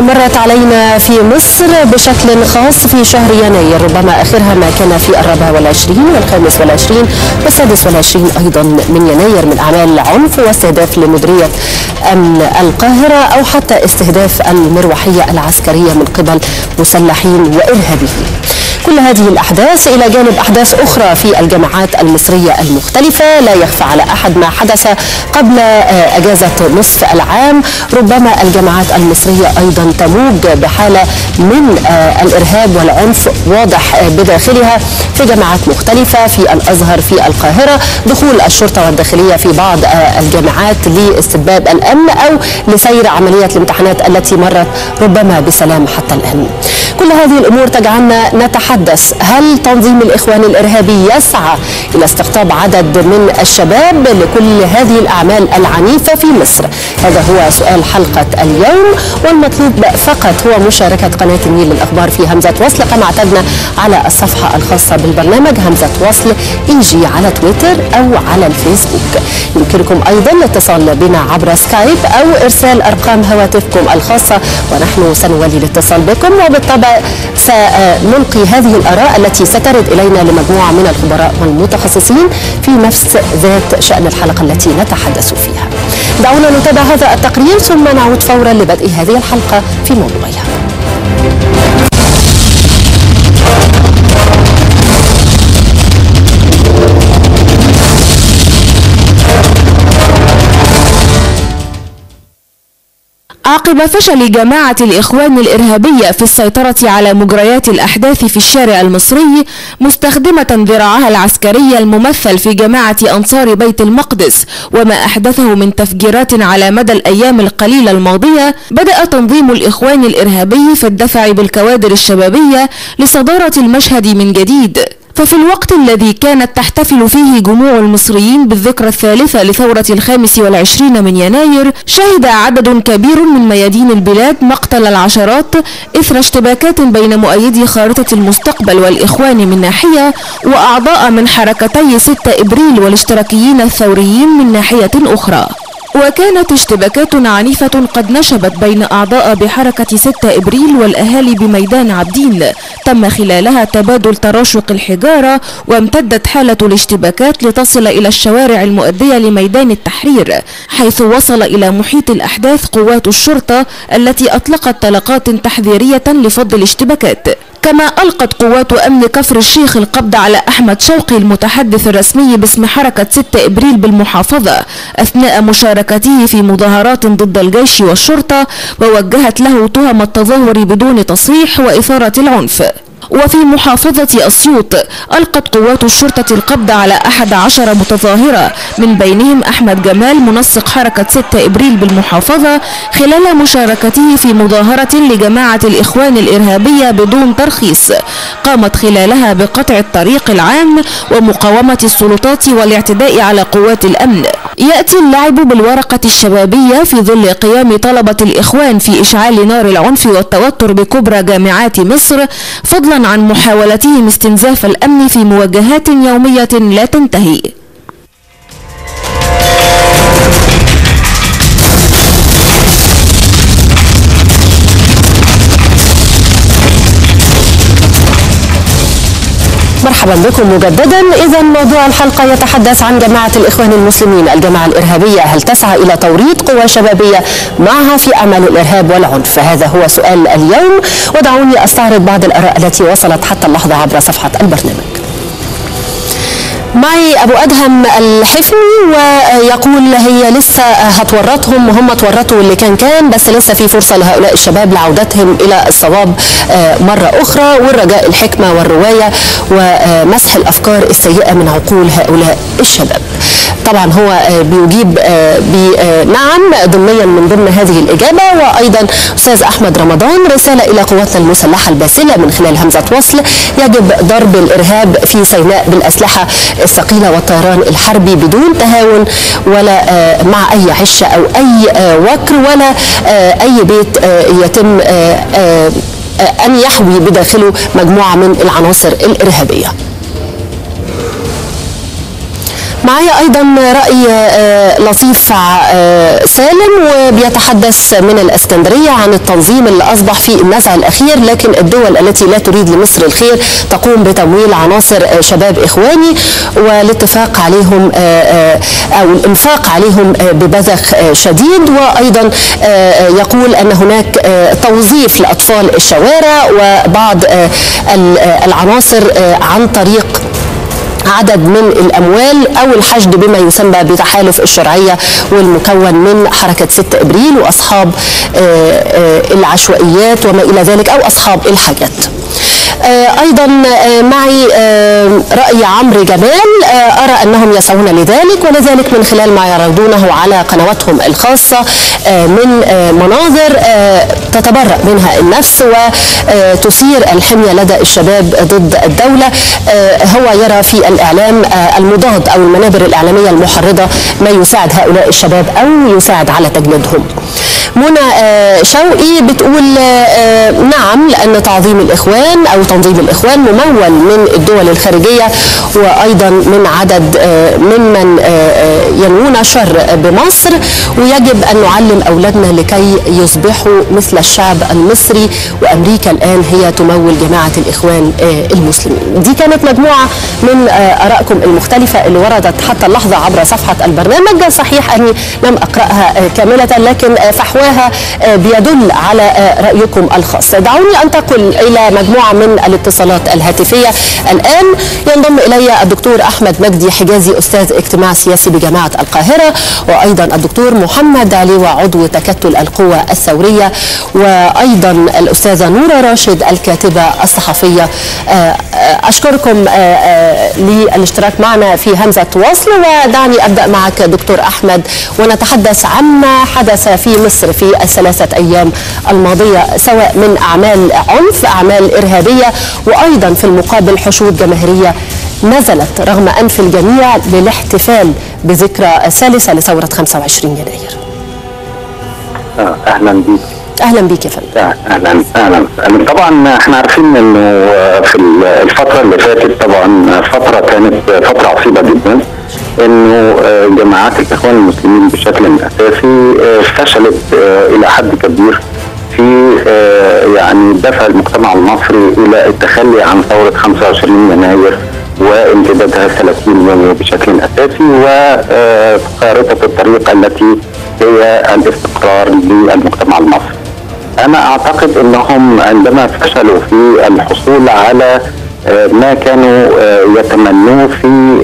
مرت علينا في مصر بشكل خاص في شهر يناير ربما آخرها ما كان في الرابع والعشرين والخامس والعشرين والسادس والعشرين أيضا من يناير من أعمال عنف واستهداف لمديرية أمن القاهرة أو حتى استهداف المروحية العسكرية من قبل مسلحين وإرهابيين. كل هذه الأحداث إلى جانب أحداث أخرى في الجامعات المصرية المختلفة. لا يخفى على أحد ما حدث قبل أجازة نصف العام. ربما الجامعات المصرية أيضا تموج بحالة من الإرهاب والعنف واضح بداخلها. في جامعات مختلفة في الأزهر في القاهرة دخول الشرطة والداخلية في بعض الجامعات لاستتباب الأمن أو لسير عملية الامتحانات التي مرت ربما بسلام حتى الآن. كل هذه الأمور تجعلنا نتحدث هل تنظيم الإخوان الإرهابي يسعى إلى استقطاب عدد من الشباب لكل هذه الأعمال العنيفة في مصر؟ هذا هو سؤال حلقة اليوم والمطلوب فقط هو مشاركة قناة النيل للأخبار في همزة وصل كما اعتدنا على الصفحة الخاصة بالبرنامج همزة وصل إيجي على تويتر أو على الفيسبوك. يمكنكم أيضا الاتصال بنا عبر سكايب أو إرسال أرقام هواتفكم الخاصة ونحن سنولي الاتصال بكم وبالطبع سنلقي هذه الآراء التي سترد إلينا لمجموعة من الخبراء والمتخصصين في نفس ذات شأن الحلقة التي نتحدث فيها. دعونا نتابع هذا التقرير ثم نعود فورا لبدء هذه الحلقة في موضوعها. عقب فشل جماعة الإخوان الإرهابية في السيطرة على مجريات الأحداث في الشارع المصري مستخدمة ذراعها العسكري الممثل في جماعة أنصار بيت المقدس وما أحدثه من تفجيرات على مدى الأيام القليلة الماضية بدأ تنظيم الإخوان الإرهابي في الدفع بالكوادر الشبابية لصدارة المشهد من جديد. ففي الوقت الذي كانت تحتفل فيه جموع المصريين بالذكرى الثالثة لثورة الخامس والعشرين من يناير شهد عدد كبير من ميادين البلاد مقتل العشرات إثر اشتباكات بين مؤيدي خارطة المستقبل والإخوان من ناحية وأعضاء من حركتي 6 إبريل والاشتراكيين الثوريين من ناحية أخرى. وكانت اشتباكات عنيفة قد نشبت بين أعضاء بحركة 6 إبريل والأهالي بميدان عابدين. تم خلالها تبادل تراشق الحجارة وامتدت حالة الاشتباكات لتصل إلى الشوارع المؤدية لميدان التحرير حيث وصل إلى محيط الأحداث قوات الشرطة التي أطلقت طلقات تحذيرية لفض الاشتباكات. كما ألقت قوات أمن كفر الشيخ القبض على أحمد شوقي المتحدث الرسمي باسم حركة 6 إبريل بالمحافظة أثناء مشاركته في مظاهرات ضد الجيش والشرطة ووجهت له تهم التظاهر بدون تصريح وإثارة العنف. وفي محافظة أسيوط ألقت قوات الشرطة القبض على أحد عشر متظاهرة من بينهم أحمد جمال منسق حركة 6 إبريل بالمحافظة خلال مشاركته في مظاهرة لجماعة الإخوان الإرهابية بدون ترخيص. قامت خلالها بقطع الطريق العام ومقاومة السلطات والاعتداء على قوات الأمن. يأتي اللعب بالورقة الشبابية في ظل قيام طلبة الإخوان في إشعال نار العنف والتوتر بكبرى جامعات مصر فضلا عن محاولتهم استنزاف الأمن في مواجهات يومية لا تنتهي. مرحبا بكم مجددا. إذا موضوع الحلقة يتحدث عن جماعة الإخوان المسلمين. الجماعة الإرهابية هل تسعى إلى توريط قوى شبابية معها في أعمال الإرهاب والعنف؟ هذا هو سؤال اليوم. ودعوني أستعرض بعض الآراء التي وصلت حتى اللحظة عبر صفحة البرنامج. معي أبو أدهم الحفني ويقول هي لسه هتورطهم وهم تورطوا اللي كان كان بس لسه في فرصة لهؤلاء الشباب لعودتهم إلى الصواب مرة أخرى والرجاء الحكمة والرواية ومسح الأفكار السيئة من عقول هؤلاء الشباب. طبعا هو بيجيب بنعم ضمنيا من ضمن هذه الإجابة وأيضا أستاذ أحمد رمضان رسالة إلى قواتنا المسلحة الباسلة من خلال همزة وصل يجب ضرب الإرهاب في سيناء بالأسلحة الثقيلة والطيران الحربي بدون تهاون ولا مع أي عشة أو أي وكر ولا أي بيت يتم أن يحوي بداخله مجموعة من العناصر الإرهابية. معايا أيضا رأي لطيف سالم وبيتحدث من الإسكندرية عن التنظيم اللي أصبح في النزع الأخير لكن الدول التي لا تريد لمصر الخير تقوم بتمويل عناصر شباب إخواني والاتفاق عليهم أو الإنفاق عليهم ببذخ شديد. وأيضا يقول أن هناك توظيف لأطفال الشوارع وبعض العناصر عن طريق عدد من الأموال أو الحشد بما يسمى بتحالف الشرعية والمكون من حركة 6 إبريل وأصحاب العشوائيات وما إلى ذلك أو أصحاب الحاجات. أيضا معي رأي عمرو جمال أرى أنهم يسعون لذلك ولذلك من خلال ما يعرضونه على قنواتهم الخاصة من مناظر تتبرأ منها النفس وتثير الحمية لدى الشباب ضد الدولة هو يرى في الإعلام المضاد أو المنابر الإعلامية المحرضة ما يساعد هؤلاء الشباب أو يساعد على تجنيدهم. منى شوقي بتقول نعم لأن تعظيم الإخوان أو تنظيم الإخوان ممول من الدول الخارجية وأيضا من عدد ممن ينوون شر بمصر ويجب أن نعلم أولادنا لكي يصبحوا مثل الشعب المصري وأمريكا الآن هي تمول جماعة الإخوان المسلمين. دي كانت مجموعة من آرائكم المختلفة اللي وردت حتى اللحظة عبر صفحة البرنامج صحيح أني لم أقرأها كاملة لكن فحواها بيدل على رأيكم الخاص. دعوني انتقل إلى مجموعة من الاتصالات الهاتفية. الآن ينضم إلي الدكتور أحمد مجدي حجازي أستاذ اجتماع سياسي بجامعة القاهرة وأيضا الدكتور محمد علي وعضو تكتل القوى الثورية وأيضا الأستاذة نورة راشد الكاتبة الصحفية. أشكركم للاشتراك معنا في همزة وصل ودعني أبدأ معك دكتور أحمد ونتحدث عما حدث في مصر. في الثلاثة أيام الماضية سواء من أعمال عنف أعمال إرهابية وأيضا في المقابل حشود جماهيرية نزلت رغم أنف الجميع للاحتفال بذكرى الثالثة لثورة 25 يناير. أهلا بيك. أهلا بيك يا فندم. أهلا أهلا طبعا إحنا عارفين إنه في الفترة اللي فاتت طبعا فترة كانت فترة عصيبة جدا إنه جماعات الإخوان المسلمين بشكل أساسي فشلت إلى حد كبير في يعني دفع المجتمع المصري إلى التخلي عن ثورة 25 يناير وامتدادها 30 يونيو بشكل أساسي وخارطه الطريق التي هي الاستقرار للمجتمع المصري. أنا أعتقد إنهم عندما فشلوا في الحصول على ما كانوا يتمنوه في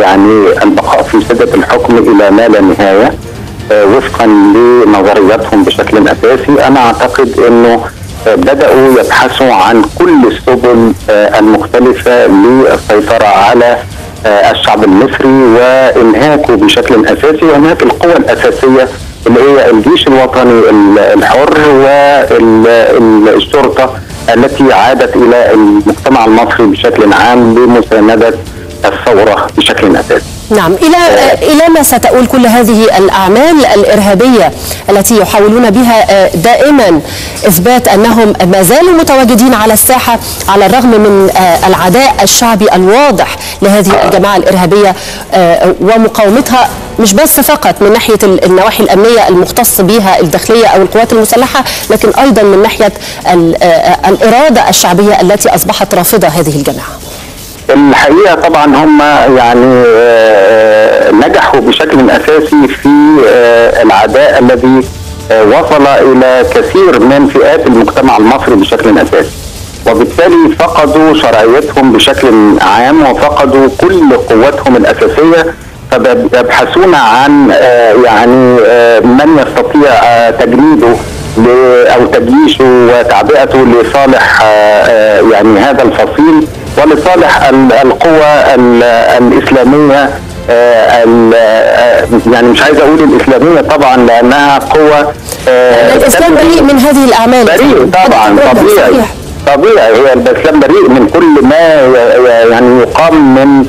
يعني البقاء في سدة الحكم إلى ما لا نهاية وفقا لنظرياتهم بشكل أساسي. أنا أعتقد إنه بدأوا يبحثوا عن كل السبل المختلفة للسيطرة على الشعب المصري وإنهاكه بشكل أساسي. وانهاك القوى الأساسية اللي هي الجيش الوطني الحر والشرطه التي عادت إلى المجتمع المصري بشكل عام لمسانده الثورة بشكل اساسي. نعم إلى إلى ما ستؤول كل هذه الأعمال الإرهابية التي يحاولون بها دائما إثبات أنهم ما زالوا متواجدين على الساحة على الرغم من العداء الشعبي الواضح لهذه الجماعة الإرهابية ومقاومتها مش بس فقط من ناحية النواحي الأمنية المختص بها الداخلية أو القوات المسلحة لكن أيضا من ناحية الإرادة الشعبية التي أصبحت رافضة هذه الجماعة. الحقيقة طبعا هم يعني نجحوا بشكل أساسي في العداء الذي وصل إلى كثير من فئات المجتمع المصري بشكل أساسي. وبالتالي فقدوا شرعيتهم بشكل عام وفقدوا كل قوتهم الأساسية فيبحثون عن يعني من يستطيع تجنيده أو تجيشه وتعبئته لصالح يعني هذا الفصيل. ولصالح القوى الإسلامية يعني مش عايز أقول الإسلامية طبعا لأنها قوى الإسلام بريء من هذه الأعمال. بريء طبعا طبيعي طبيعي. هي الإسلام بريء من كل ما يعني يقام من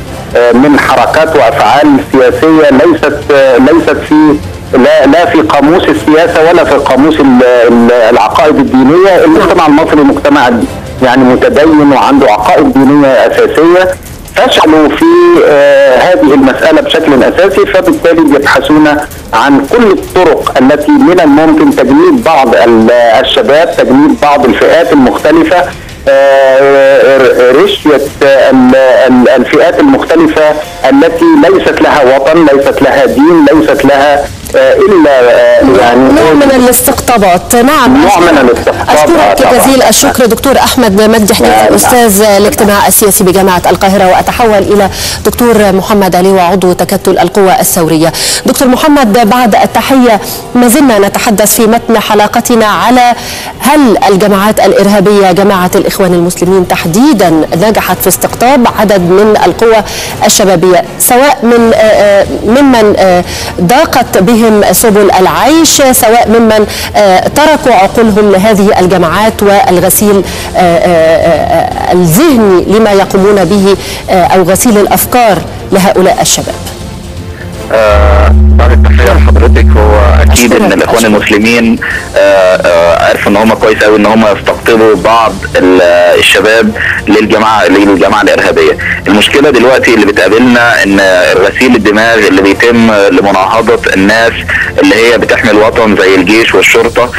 من حركات وأفعال سياسية ليست ليست في لا لا في قاموس السياسة ولا في قاموس العقائد الدينية، المجتمع المصري مجتمع يعني متدين وعنده عقائد دينية أساسية فشلوا في آه، هذه المسألة بشكل أساسي فبالتالي يبحثون عن كل الطرق التي من الممكن تجنيب بعض ال- الشباب تجنيب بعض الفئات المختلفة آه، رشية ال- ال- الفئات المختلفة التي ليست لها وطن ليست لها دين ليست لها إلا آه، يعني نوع من الاستقطابات نعم نوع من الاستقطاب، أشكرك طبعاً. جزيل الشكر دكتور أحمد مجدي حنيفي نعم. أستاذ الاجتماع السياسي بجامعة القاهرة وأتحول إلى دكتور محمد علي وعضو تكتل القوى الثورية دكتور محمد بعد التحية ما زلنا نتحدث في متن حلقتنا على هل الجماعات الإرهابية جماعة الإخوان المسلمين تحديدا نجحت في استقطاب عدد من القوى الشبابية سواء من آه، آه، ممن ضاقت بهم سبل العيش سواء ممن آه، تركوا عقولهم لهذه الجماعات والغسيل آه، آه، الذهني لما يقومون به أو غسيل الأفكار لهؤلاء الشباب. بعد التحية لحضرتك هو أكيد إن الإخوان. المسلمين آه، آه، عرفوا إن هم كويس قوي إن هم يستقطبوا بعض ال- الشباب للجماعه للجماعة الإرهابية المشكلة دلوقتي اللي بتقابلنا إن غسيل الدماغ اللي بيتم لمناهضة الناس اللي هي بتحمي الوطن زي الجيش والشرطة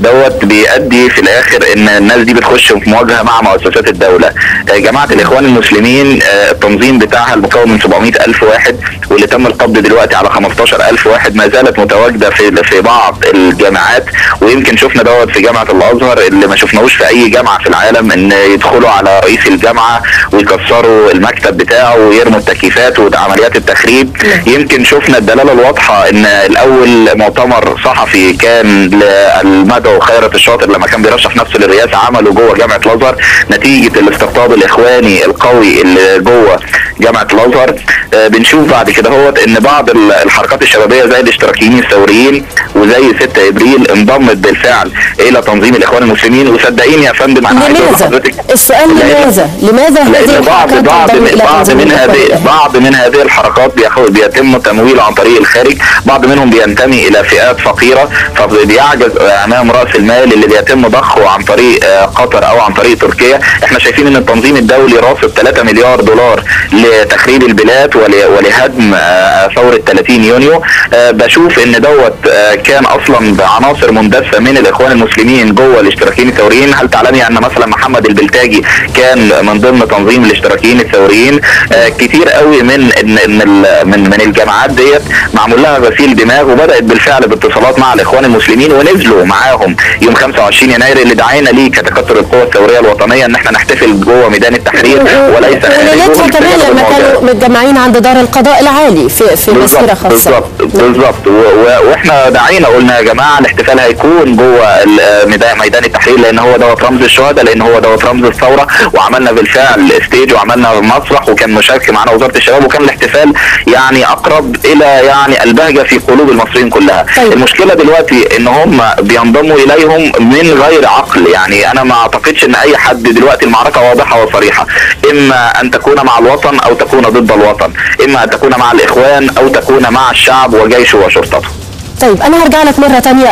دوت بيؤدي في الآخر إن الناس دي بتخش في مواجهة مع مؤسسات الدولة. آه، جماعة الإخوان المسلمين آه، التنظيم بتاعها المكون من 700 ألف واحد واللي تم القبض دلوقتي على 15 ألف واحد ما زالت متواجدة في في بعض الجامعات. ويمكن شفنا دوت في جامعة الأزهر اللي ما شفناهوش في أي جامعة في العالم إن يدخلوا على رئيس الجامعة ويكسروا المكتب بتاعه ويرموا التكييفات وعمليات التخريب. يمكن شفنا الدلالة الواضحة إن الأول مؤتمر صحفي كان للمدعو خيرت الشاطر لما كان بيرشح نفسه للرئاسة عمله جوه جامعة الأزهر. نتيجة الاستقطاب الإخواني القوي اللي جوه جامعة الأزهر بنشوف بعد كده هو إن بعض ال- الحركات الشبابية زي الاشتراكيين الثوريين وزي 6 إبريل انضمت بالفعل إلى تنظيم الإخوان المسلمين وصدقيني يا فندم أنا عايز؟ لحضرتك السؤال لماذا؟ لماذا هذه بعض بعض من بعض من هذه؟ بعض من هذه الحركات بيتم تمويله عن طريق الخارج بعض منهم بينتمي إلى فئات فقيرة فبيعجز أمام رأس المال اللي بيتم ضخه عن طريق آه، قطر أو عن طريق تركيا إحنا شايفين إن التنظيم الدولي راصد 3 مليار دولار لتخريب البلاد ولهدم آه، ثورة 30 يونيو. آه، بشوف إن دوت آه، كان أصلا بعناصر مندسه من الإخوان المسلمين جوه الاشتراكيين الثوريين. هل تعلمي أن مثلا محمد البلتاجي كان من ضمن تنظيم الاشتراكيين الثوريين؟ آه، كتير قوي من ال- من من الجماعات ديت معمول لها غسيل دماغ وبدأت بالفعل باتصالات مع الإخوان المسلمين ونزلوا معاهم يوم 25 يناير اللي دعينا ليه كتكتل القوى الثورية الوطنية إن إحنا نحتفل جوه ميدان التحرير وليس خارجه. كمان لاستجابة لما. كانوا متجمعين دار القضاء العالي في في مسيرة بالظبط خاصه بالظبط بالظبط و- و- وإحنا دعينا قلنا يا جماعة الاحتفال هيكون جوه ميدان التحرير لأن هو دوت رمز الشهداء لأن هو دوت رمز الثورة وعملنا بالفعل stage وعملنا مسرح وكان مشارك معنا وزارة الشباب وكان الاحتفال يعني أقرب إلى يعني البهجة في قلوب المصريين كلها. طيب. المشكلة دلوقتي إن هم بينضموا إليهم من غير عقل. يعني أنا ما أعتقدش إن أي حد دلوقتي المعركة واضحة وصريحة إما أن تكون مع الوطن أو تكون ضد الوطن. إما ان تكون مع الإخوان أو تكون مع الشعب وجيشه وشرطته. طيب أنا هرجع لك مرة تانية.